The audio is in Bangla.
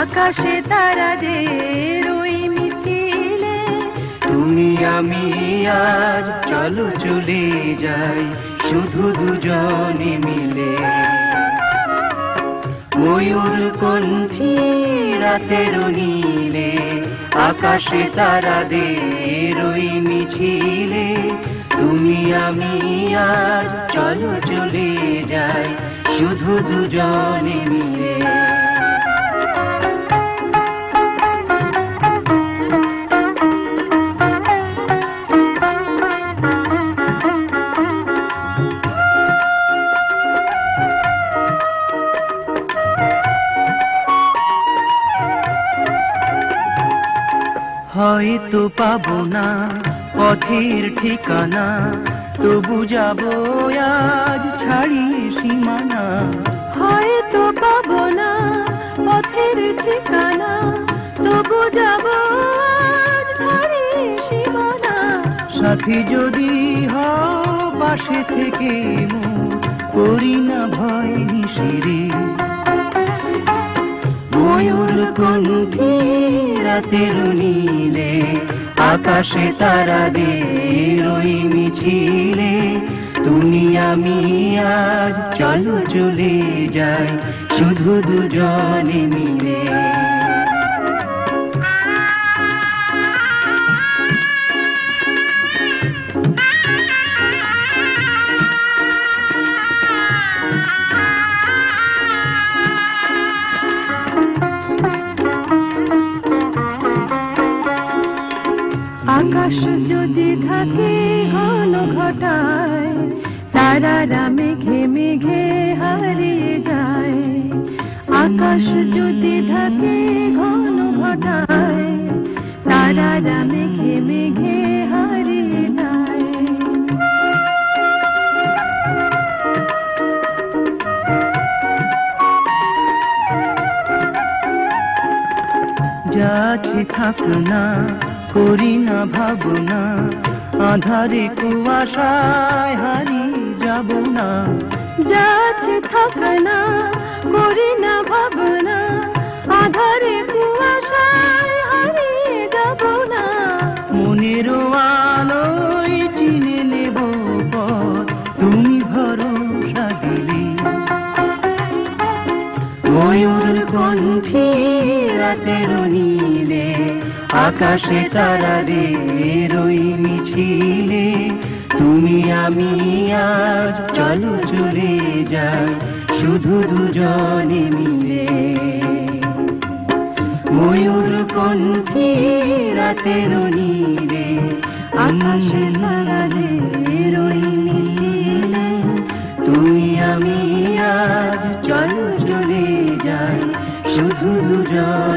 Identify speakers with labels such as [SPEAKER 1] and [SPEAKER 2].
[SPEAKER 1] আকাশে তারাদের ওই মিছিলে,
[SPEAKER 2] তুমি আমি আজ চলো চলে যাই, শুধু দুজনে মিলে। ময়ূর কণ্ঠী রাতের নীলে, আকাশে তারাদের ওই মিছিলে, তুমি আমি আজ চলো চলে যাই, শুধু দুজনে মিলে। হয়তো পাবো না পথের ঠিকানা। তবু যাব আজ ছাড়িয়ে সীমানা।
[SPEAKER 1] হয়তো পাবো না পথের ঠিকানা। তবু যাব ছাড়িয়ে সীমানা।
[SPEAKER 2] সাথী যদি হও পাশে থেকে করি না ভয় নিশিরে। ময়ূর কণ্ঠী রাতের নীলে আকাশে তারাদের ওই মিছিলে। তুমি আমি আজ চলো চলে যাই, শুধু দুজনে মিলে।
[SPEAKER 1] আকাশ যদি ঢাকে ঘন ঘটায়, তারারা মেঘে মেঘে হারিয়ে যায়। আকাশ যদি ঢাকে ঘন ঘটায়, তারারা মেঘে মেঘে
[SPEAKER 2] যাচ্ছে থাক না, করি না ভাবনা, আধারে কুয়াশায় হারিয়ে যাব না।
[SPEAKER 1] যাচ্ছে থাকে না, করি না ভাবনা, আধারে কুয়াশায় হারিয়ে যাব না।
[SPEAKER 2] মনের আলোয় চিনে নেব তুমি ভরসা দিলে। ময়ূর রাতের নীলে আকাশে তারাদের ওই মিছিলে। তুমি, আমি, আজ চলো চলে যাই, শুধু দুজনে মিলে। ময়ূর কণ্ঠী রাতের নীলে আকাশে তারাদের ওই মিছিলে। তুমি, আমি, আজ চলো চলে যাই, শুধু দুজনে